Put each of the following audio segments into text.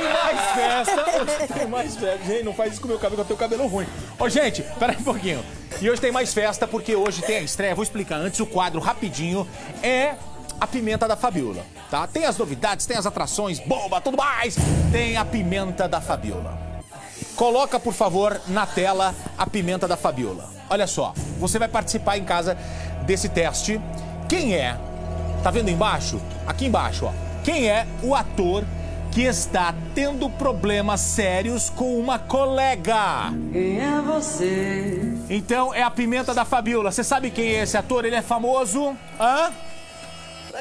tem mais festa. Tem mais festa. Gente, não faz isso com o meu cabelo, que eu tenho cabelo ruim. Ô, gente, peraí um pouquinho. E hoje tem mais festa, porque hoje tem a estreia. Vou explicar antes o quadro rapidinho. É a pimenta da Fabiola, tá? Tem as novidades, tem as atrações, bomba, tudo mais. Tem a pimenta da Fabiola. Coloca, por favor, na tela a pimenta da Fabiola. Olha só, você vai participar em casa desse teste. Quem é? Tá vendo embaixo? Aqui embaixo, ó. Quem é o ator que está tendo problemas sérios com uma colega? Quem é você? Então é a pimenta da Fabiola. Você sabe quem é esse ator? Ele é famoso? Hã?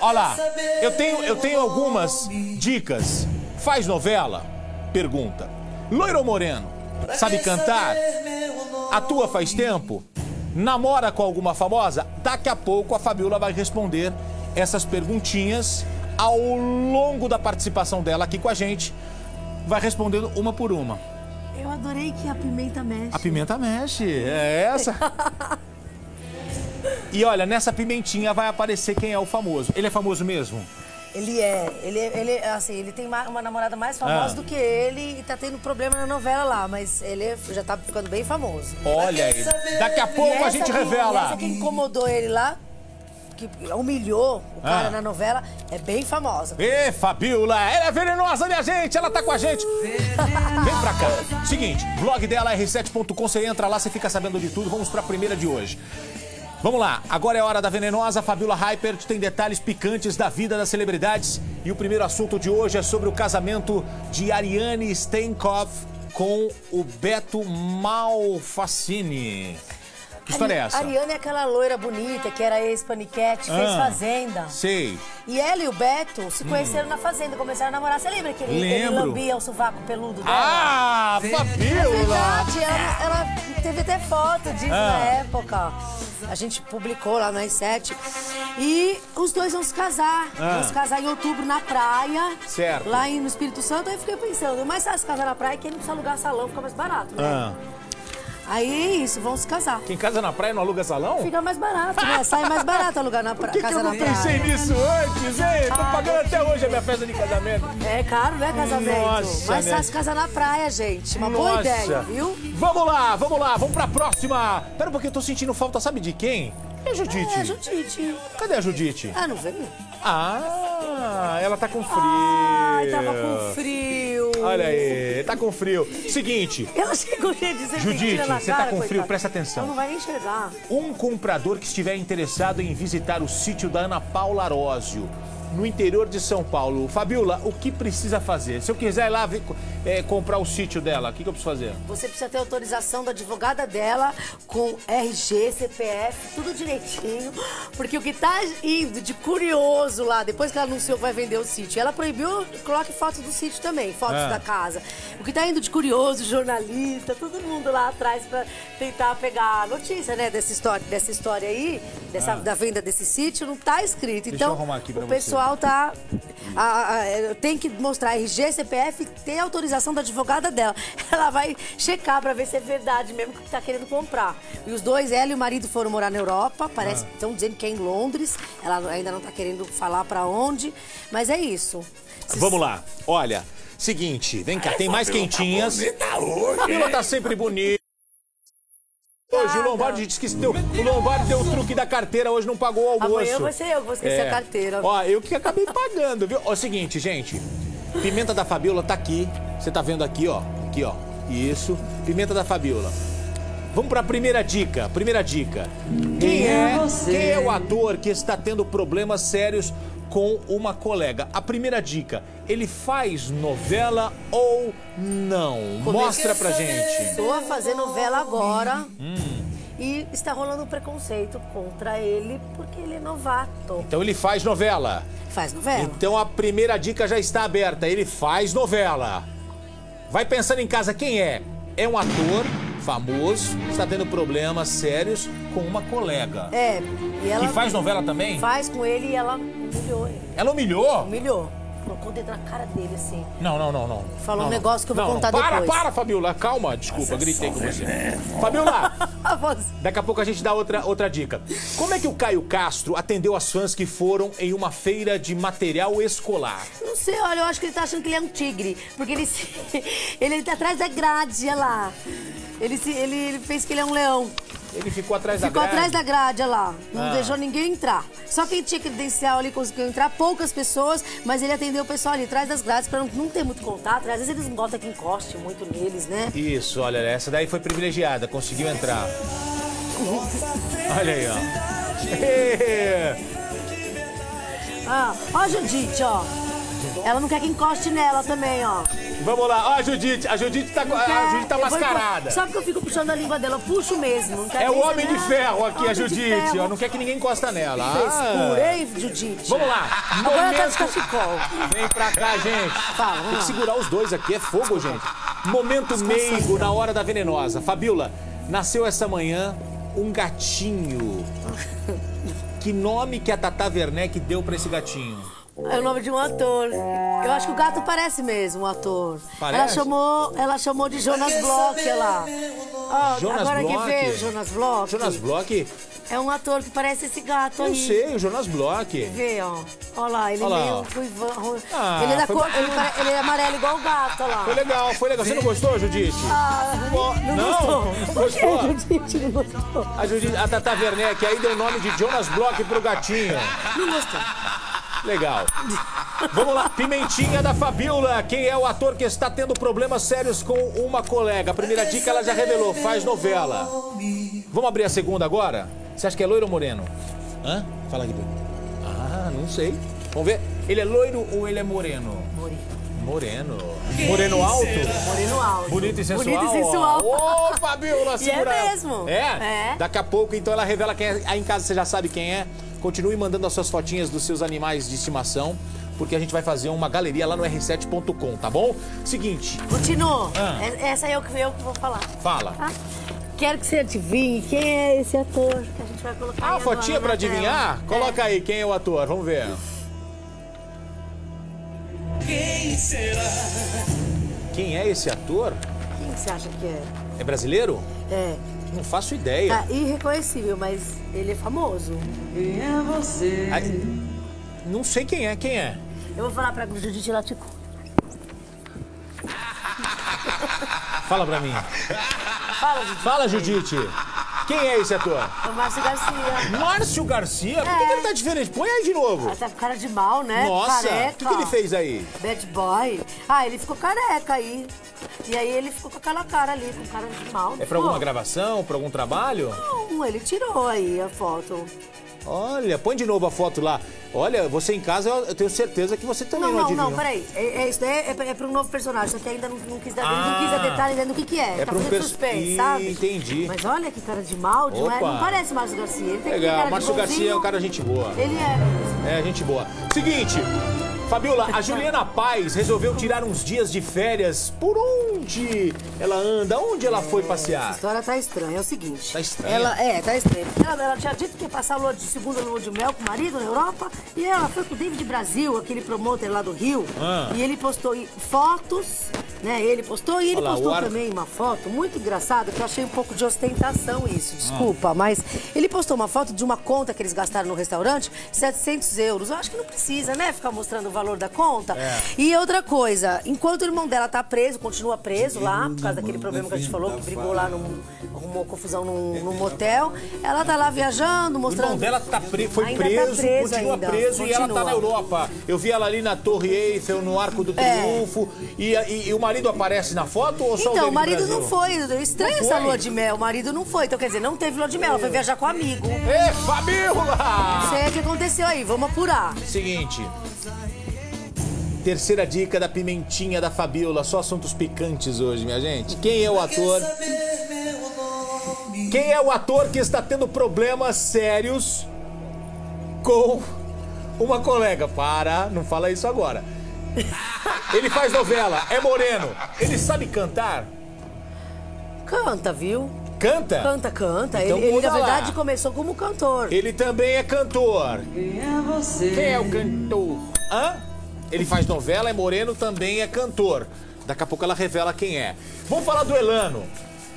Olha lá, eu tenho, eu tenho algumas dicas. Faz novela? Pergunta. Loiro moreno? Sabe cantar? Atua faz tempo? Namora com alguma famosa? Daqui a pouco a Fabiola vai responder essas perguntinhas ao longo da participação dela aqui com a gente. Vai respondendo uma por uma. Eu adorei que a pimenta mexe. A pimenta mexe, é essa. E olha, nessa pimentinha vai aparecer quem é o famoso. Ele é famoso mesmo? Ele é, ele, é- ele, é, assim, ele tem ma- uma namorada mais famosa Ah. do que ele e tá tendo problema na novela lá, mas ele é- já tá ficando bem famoso. Olha aí. Daqui a pouco a gente que- revela. Essa que incomodou ele lá, que humilhou o cara Ah. na novela, é bem famosa. Ê, Fabiola, ela é venenosa, minha gente, ela tá com a gente. Vem pra cá. Seguinte, blog dela, r7.com, você entra lá, você fica sabendo de tudo. Vamos pra primeira de hoje. Vamos lá, agora é hora da venenosa. Fabiola Hypert tem detalhes picantes da vida das celebridades. E o primeiro assunto de hoje é sobre o casamento de Ariane Steinkoff com o Beto Malfacini. Que história é essa? Ariane é aquela loira bonita que era ex-paniquete, fez Ah. Fazenda. Sei. E ela e o Beto se conheceram na Fazenda, começaram a namorar. Você lembra que ele, ele Lembro. lambia o sovaco peludo dela? Ah, É Fabiola! verdade, ela, ela teve até foto disso Ah. na época. A gente publicou lá no R7. E os dois vão se casar. Ah. Vão se casar em outubro na praia. Certo. Lá em- no Espírito Santo. Aí eu fiquei pensando, mais fácil se casar na praia que ele não precisa alugar salão, fica mais barato, né? Ah. Aí é isso, vão se casar. Quem casa na praia não aluga salão? Fica mais barato, né? Sai mais barato alugar na pra... Por que, que casa eu na não praia. pensei nisso antes, hein? Tô pagando até hoje a minha festa de casamento. É caro, né, casamento? Nossa, mais minha- fácil casar na praia, gente. Uma boa Nossa. ideia, viu? Vamos lá, vamos lá, vamos pra próxima. Pera pouquinho, eu tô sentindo falta, sabe de quem? É a Judite. É, Judite. Cadê a Judite? Ah, não veio? Ah, ela tá com frio. Ai, tava com frio. Olha aí, tá com frio. Seguinte, Ela chegou cheia de serpentina Judite, você tá com frio, coitada. presta atenção. Ela não vai nem enxergar. um comprador que estiver interessado em visitar o sítio da Ana Paula Arósio, no interior de São Paulo. Fabiola, o que precisa fazer? Se eu quiser ir lá é, comprar o sítio dela, o que, que eu preciso fazer? Você precisa ter autorização da advogada dela com RG, CPF, tudo direitinho. Porque o que tá indo de curioso lá, depois que ela anunciou que vai vender o sítio, ela proibiu, coloque fotos do sítio também, fotos Ah. da casa. O que tá indo de curioso, jornalista, todo mundo lá atrás pra tentar pegar a notícia, né, dessa história, dessa história aí, dessa, da venda desse sítio, não tá escrito. Deixa então, eu arrumar aqui pra o você. Pessoal tá. a- a- a- tem que mostrar RG, CPF ter autorização da advogada dela. Ela vai checar pra ver se é verdade mesmo que tá querendo comprar. E os dois, ela e o marido, foram morar na Europa. Parece Ah. que estão dizendo que é em Londres. Ela ainda não tá querendo falar pra onde. Mas é isso. Vamos lá, olha, seguinte, vem cá, tem mais quentinhas. A Fabiola tá sempre bonita. Hoje o Lombardi disse que deu, o Lombardi deu o truque da carteira, hoje não pagou o almoço. Amanhã vai ser eu que vou esquecer É. a carteira. Ó, eu que acabei pagando, viu? Ó, é o seguinte, gente. Pimenta da Fabiola tá aqui. Você tá vendo aqui, ó. Aqui, ó. Isso. Pimenta da Fabiola. Vamos pra primeira dica. Primeira dica. Quem é, quem é o ator que está tendo problemas sérios com uma colega? A primeira dica. Ele faz novela ou não? Mostra pra gente. Estou a fazer novela agora. Hum. E está rolando um preconceito contra ele porque ele é novato. Então ele faz novela. Faz novela. Então a primeira dica já está aberta. Ele faz novela. Vai pensando em casa quem é? É um ator famoso, está tendo problemas sérios com uma colega. É, e ela Que faz novela também? faz com ele e ela humilhou ele. Ela humilhou? Humilhou. colocou o dedo na cara dele, assim. Não, não, não, não. Falou Não, um negócio que eu vou Não, contar não. Para, depois. para, Fabiola. Calma, desculpa, gritei com você. Fabiola, A voz. daqui a pouco a gente dá outra, outra dica. Como é que o Caio Castro atendeu as fãs que foram em uma feira de material escolar? Não sei, olha, eu acho que ele tá achando que ele é um tigre. Porque ele se... ele tá atrás da grade, olha lá. Ele, se... ele, ele fez que ele é um leão. Ele ficou atrás Ficou da grade. atrás da grade, olha lá. Não Ah. deixou ninguém entrar. Só quem tinha credencial ali conseguiu entrar, poucas pessoas, mas ele atendeu o pessoal ali atrás das grades pra não, não ter muito contato. Às vezes eles não gostam que encoste muito neles, né? Isso, olha, essa daí foi privilegiada, conseguiu entrar. Olha aí, ó. Ah, ó a Judite, ó. Ela não quer que encoste nela também, ó. Vamos lá, ó a Judite. A Judite tá, a Judite tá mascarada. Sabe que eu fico puxando a língua dela? Eu puxo mesmo. É o Homem de. Ferro aqui, a Judite. ó, Não quer que ninguém encosta nela. Frescura, Ah. hein, Judite? Vamos lá. Agora tá de cachecol. Vem pra cá, gente. Tem que segurar os dois aqui, é fogo, gente. Momento meigo na hora da venenosa. Fabiola, nasceu essa manhã um gatinho. Que nome que a Tata Werneck deu pra esse gatinho? É o nome de um ator. Eu acho que o gato parece mesmo um ator. Parece? Ela chamou, ela chamou de Jonas Bloch, olha lá. Ó, Jonas agora que Bloch? vê o Jonas Bloch. Jonas Bloch? É um ator que parece esse gato Eu aí. sei, o Jonas Bloch. Vê, ó. Olha lá, ele Olha é meio ruivão. Ah, ele, é da foi cor, ele, pare- ele é amarelo igual o gato, olha lá. Foi legal, foi legal. Você não gostou, Judite? Ah, Ó, não, não? gostou. Que, gostou? Judite, não gostou? A, Judite, a Tata Werneck aí deu o nome de Jonas Bloch pro gatinho. Não gostou. Legal. Vamos lá, Pimentinha da Fabiola. Quem é o ator que está tendo problemas sérios com uma colega? A primeira dica ela já revelou, faz novela. Vamos abrir a segunda agora? Você acha que é loiro ou moreno? Hã? Fala aqui. Ah, não sei. Vamos ver. Ele é loiro ou ele é moreno? Moreno. Moreno. Moreno alto? Moreno alto. Bonito e sensual. Bonito e sensual. Ô, Fabiola, E é segura. mesmo. É? É. Daqui a pouco, então, ela revela quem é. Aí em casa você já sabe quem é. Continue mandando as suas fotinhas dos seus animais de estimação, porque a gente vai fazer uma galeria lá no r7.com, tá bom? Seguinte, Continua. Ah. É- Essa é eu que eu que vou falar. fala. Tá? Quero que você adivinhe quem é esse ator que a gente vai colocar Ah, aí fotinha agora pra adivinhar? tela. Coloca aí quem é o ator, vamos ver. Quem é esse ator? É. Quem você acha que é? É brasileiro? É. Não faço ideia. Tá irreconhecível, mas ele é famoso. Quem é você? Ai, Não sei quem é, quem é? Eu vou falar pra Judite conta. Fala pra mim. Fala, Judite. Fala, Judite. Quem é esse ator? É o Márcio Garcia. Márcio Garcia? Por que, É. que ele tá diferente? Põe aí de novo. Ah, tá com cara de mal, né? Nossa, Careca. o que, que ele fez aí? Bad boy. Ah, ele ficou careca aí. E aí ele ficou com aquela cara ali, com cara de mal. É pra alguma gravação, pra algum trabalho? Não, ele tirou aí a foto. Olha, põe de novo a foto lá. Olha, você em casa, eu tenho certeza que você também Não, não, não, adivinhou. não, peraí. É, é, isso daí é, é, pra um novo personagem, só que ainda não, não quis dar, ele não Ah. quis dar detalhe ainda do que que é. É tá um fazendo perso- suspense, Ih, sabe? entendi. Mas olha que cara de mal, não, é, não parece Márcio Garcia. Ele tem Legal, Márcio Garcia é um cara gente boa. Ele é mesmo. É, gente boa. Seguinte, Fabiola, a Juliana Paz resolveu tirar uns dias de férias. Por onde ela anda? Onde ela foi A passear? história tá estranha, é o seguinte. Tá estranha? Ela, é, tá estranha. Ela, ela tinha dito que ia passar a lua de segunda lua de mel com o marido na Europa. E ela foi com o David Brasil, aquele promotor lá do Rio. Ah. E ele postou fotos, né? Ele postou e ele Olha lá, postou o ar- também uma foto muito engraçada, que eu achei um pouco de ostentação isso, desculpa. Mas ele postou uma foto de uma conta que eles gastaram no restaurante, 700 euros. Eu acho que não precisa, né? Ficar mostrando o valor da conta. É. E outra coisa, enquanto o irmão dela tá preso, continua preso lá, por causa daquele problema que a gente falou, que brigou lá, num, arrumou confusão num, num motel. Ela tá lá viajando, O mostrando. irmão dela tá pre- foi Ainda tá preso, preso continua ainda, preso e ela tá continua. na Europa. Eu vi ela ali na Torre Eiffel, no Arco do É. Triunfo. E, e- e o marido aparece na foto ou só o Então, o marido Brasil? não foi. Estranho Não essa foi? lua de mel. O marido não foi. Então, quer dizer, não teve lua de mel. Ela foi viajar com um amigo. Ê, Fabiola! Não sei o que aconteceu aí. Vamos apurar. Seguinte. Terceira dica da pimentinha da Fabiola. Só assuntos picantes hoje, minha gente. Quem é o ator? Quem é o ator que está tendo problemas sérios com uma colega? Para, não fala isso agora. Ele faz novela, é moreno. Ele sabe cantar? Canta, viu? Canta? Canta, canta. Então ele, ele, na lá. verdade, começou como cantor. Ele também é cantor. Quem é você? Quem é o cantor? Hã? Ele faz novela, é moreno, também é cantor. Daqui a pouco ela revela quem é. Vamos falar do Elano.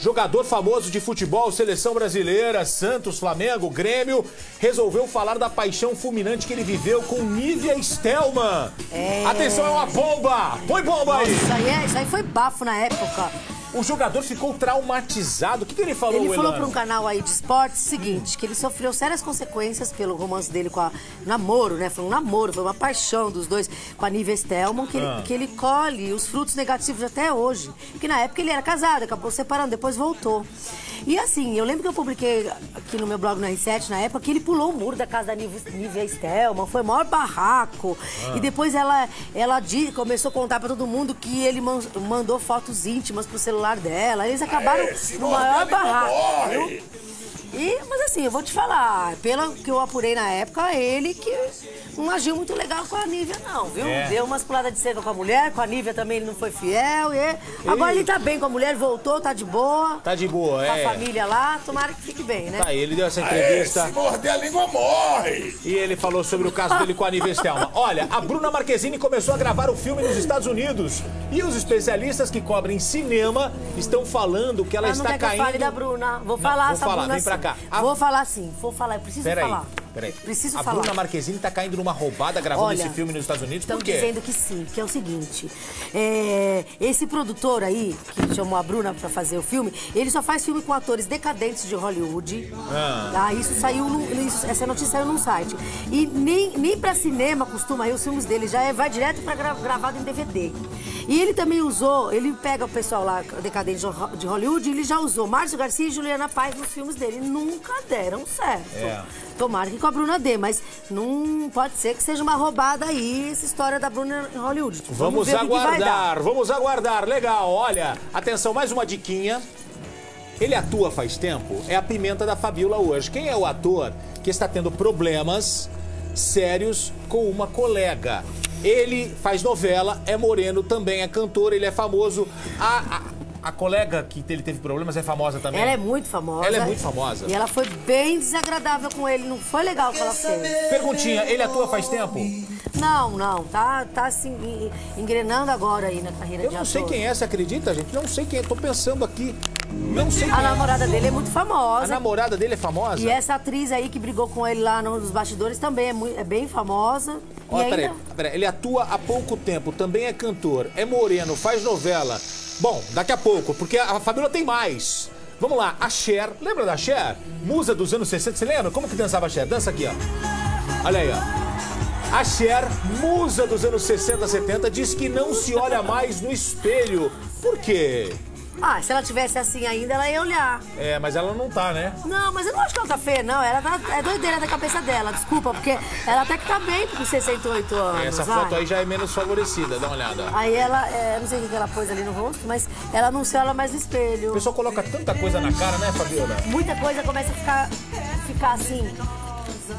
Jogador famoso de futebol, seleção brasileira, Santos, Flamengo, Grêmio, resolveu falar da paixão fulminante que ele viveu com Nívia Stelman. É. Atenção, é uma bomba! Põe bomba aí! Isso aí, é, isso aí foi bafo na época. O jogador ficou traumatizado. O que, que ele falou, Ele falou para um canal aí de esportes o seguinte, que ele sofreu sérias consequências pelo romance dele com a namoro, né? Foi um namoro, foi uma paixão dos dois com a Nívia Stelman, que, Ah. ele, que ele colhe os frutos negativos até hoje. Porque na época ele era casado, acabou separando, depois voltou. E assim, eu lembro que eu publiquei aqui no meu blog no R7 na época que ele pulou o muro da casa da Nívia, Stelman, foi o maior barraco. Ah. E depois ela, ela começou a contar para todo mundo que ele man- mandou fotos íntimas pro celular dela. Eles acabaram no maior barraco. viu? E, mas assim, eu vou te falar, pelo que eu apurei na época, ele que não agiu muito legal com a Nívia, não, viu? É. Deu umas puladas de cerca com a mulher, com a Nívia também ele não foi fiel. E... Agora ele tá bem com a mulher, voltou, tá de boa. Tá de boa, Com a é. família lá, tomara que fique bem, né? Tá, ele deu essa É, entrevista. se morder a língua morre. E ele falou sobre o caso dele com a Nívia Stelman. Olha, a Bruna Marquezine começou a gravar o filme nos Estados Unidos. E os especialistas que cobrem cinema estão falando que ela não está quer que eu caindo... fale da Bruna. Vou Não, falar vou essa falar, Bruna vem pra sim. cá. A- Vou falar sim, vou falar, eu preciso Peraí, falar. Peraí. Preciso a falar. Bruna Marquezine tá caindo numa roubada gravando Olha, esse filme nos Estados Unidos. Estão Por quê? dizendo que sim, que é o seguinte: é, esse produtor aí, que chamou a Bruna pra fazer o filme, ele só faz filme com atores decadentes de Hollywood. Ah. Tá? Isso saiu, no- isso- essa notícia saiu num site. E nem, nem pra cinema costuma ir os filmes dele, já é- vai direto pra gra- gravado em DVD. E ele também usou, ele pega o pessoal lá decadente de Hollywood, ele já usou Márcio Garcia e Juliana Paz nos filmes dele. Nunca deram certo. É. Tomara que com a Bruna dê, mas não pode ser que seja uma roubada aí essa história da Bruna em Hollywood. Vamos dar. aguardar, vamos aguardar. Legal, olha, atenção, mais uma diquinha. Ele atua faz tempo, é a pimenta da Fabiola hoje. Quem é o ator que está tendo problemas sérios com uma colega? Ele faz novela, é moreno, também é cantor, ele é famoso. A, a, a colega que ele teve problemas é famosa também? Ela é muito famosa. Ela é muito famosa. E ela foi bem desagradável com ele, não foi legal o que ela fez. Perguntinha, ele atua faz tempo? Não, não, tá, tá assim, en- engrenando agora aí na carreira Eu de não ator. sei quem é, você acredita, gente? Não sei quem é, tô pensando aqui. Não sei A é. namorada dele é muito A famosa. namorada dele é famosa? E essa atriz aí que brigou com ele lá nos bastidores também é, mui- é bem famosa. E ainda... peraí, peraí, ele atua há pouco tempo, também é cantor, é moreno, faz novela. Bom, daqui a pouco, porque a família tem mais. Vamos lá, a Cher, lembra da Cher? Musa dos anos 60, você lembra? Como que dançava a Cher? Dança aqui, ó. Olha aí, ó. A Cher, musa dos anos 60, 70, diz que não se olha mais no espelho. Por quê? Ah, se ela tivesse assim ainda, ela ia olhar. É, mas ela não tá, né? Não, mas eu não acho que ela tá feia, não. Ela tá, é doideira da cabeça dela, desculpa, porque ela até que tá bem com 68 anos. Essa vai. foto aí já é menos favorecida, dá uma olhada. Aí ela, é, não sei o que que ela pôs ali no rosto, mas ela não se olha mais no espelho. O pessoal coloca tanta coisa na cara, né, Fabiola? Muita coisa começa a ficar, ficar assim.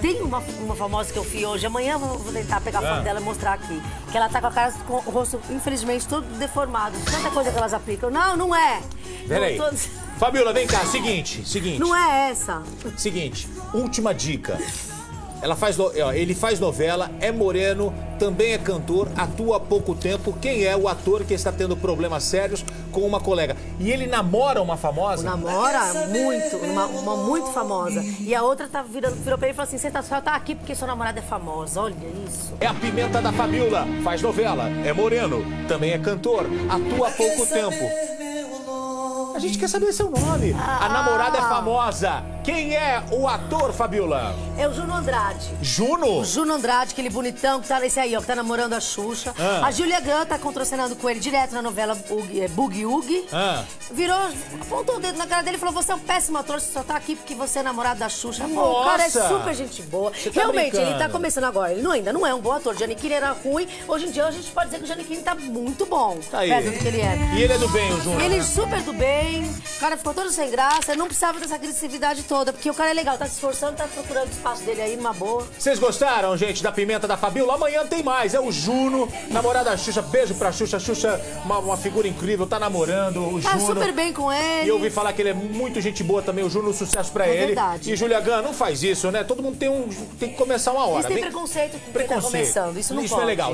Tem uma, uma famosa que eu vi hoje, amanhã eu vou, vou tentar pegar a foto Ah. dela e mostrar aqui. Que ela tá com a cara, com o rosto, infelizmente, todo deformado. Tanta coisa que elas aplicam. Não, não é. Peraí. Tô- Fabiola, vem cá, seguinte, seguinte. não é essa. Seguinte, última dica. Ela faz, ele faz novela, é moreno, também é cantor, atua há pouco tempo. Quem é o ator que está tendo problemas sérios com uma colega? E ele namora uma famosa? Namora muito, uma, uma muito famosa. E a outra tá virando, virou pra ele e falou assim: você tá, só tá aqui porque sua namorada é famosa. Olha isso. É a pimenta da Fabiola, faz novela, é moreno, também é cantor, atua há pouco tempo. A gente quer saber seu nome. A namorada é famosa. Quem é o ator, Fabiola? É o Juno Andrade. Juno? O Juno Andrade, aquele bonitão que tá esse aí, ó, que tá namorando a Xuxa. Ah. A Julia Grant tá contracenando com ele direto na novela Boogie é, Boogie Oogie. Ah. Virou, apontou o dedo na cara dele e falou: Você é um péssimo ator, você só tá aqui porque você é namorado da Xuxa. Pô, o cara é super gente boa. Tá Realmente, ele tá brincando. começando agora. Ele não, ainda não é um bom ator. Giannichini era ruim. Hoje em dia a gente pode dizer que o Giannichini tá muito bom. Tá aí. Perto do que ele é. E ele é do bem, o Juno. Ele né? super do bem, o cara ficou todo sem graça, não precisava dessa agressividade toda, porque o cara é legal, tá se esforçando, tá procurando o espaço dele aí numa boa. Vocês gostaram, gente, da pimenta da Fabiola? Amanhã tem mais. É o Juno, namorada da Xuxa. Beijo pra Xuxa. Xuxa, uma, uma figura incrível, tá namorando. O Tá Juno. super bem com ele. E eu ouvi falar que ele é muito gente boa também, o Juno, sucesso pra É ele. verdade. E Julia Gun, não faz isso, né? Todo mundo tem, um, tem que começar uma hora. Eles têm Vem- preconceito com tá Preconceito. começando, isso não Isso pode. é legal.